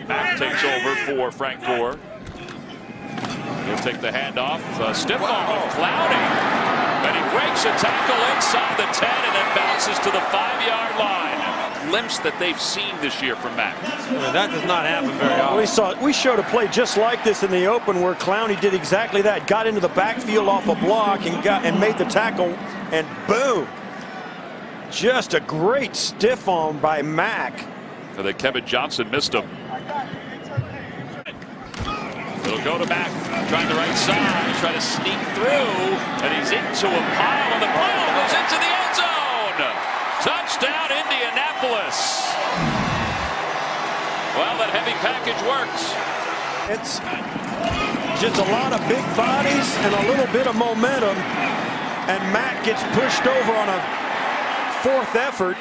moment. Mack takes over for Frank Gore. He'll take the handoff. Uh, stiff arm of Clowney. And he breaks a tackle inside the 10 and then bounces to the five-yard line. Glimpse that they've seen this year from Mack. that does not happen very often. We saw we showed a play just like this in the open where Clowney did exactly that. Got into the backfield off a block and got and made the tackle and boom. Just a great stiff arm by Mack. For the Kevin Johnson missed him. It'll go to back, trying the right side, try to sneak through, and he's into a pile, and the pile goes into the end zone. Touchdown, Indianapolis. Well, that heavy package works. It's just a lot of big bodies and a little bit of momentum, and Mack gets pushed over on a fourth effort